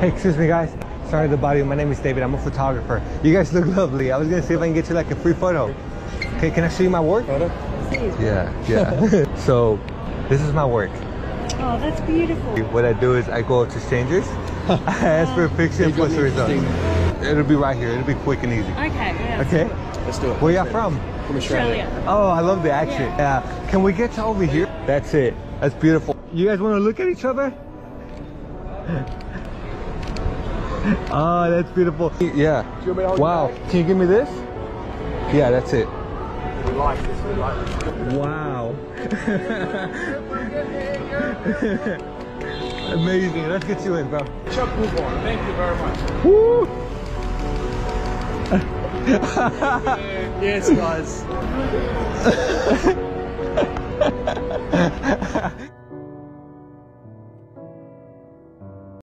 Hey, excuse me, guys. Sorry to bother you. My name is David. I'm a photographer. You guys look lovely. I was gonna see if I can get you like a free photo. Okay, can I show you my work? Photo? Yeah, yeah. so, this is my work. Oh, that's beautiful. What I do is I go to strangers, I ask for a picture and You post the got me result. It'll be right here. It'll be quick and easy. Okay, yeah. Okay? Let's do it. Where y'all from? From Australia. Australia. Oh, I love the accent. Yeah. Can we get to over here? That's it. That's beautiful. You guys want to look at each other? oh, that's beautiful. Yeah. you want me to hold Wow. Can you give me this? Yeah, that's it. We like this. We like this. Wow. Amazing. Let's get you in, bro. Chuck Bourbon, thank you very much. Woo! Yes, guys.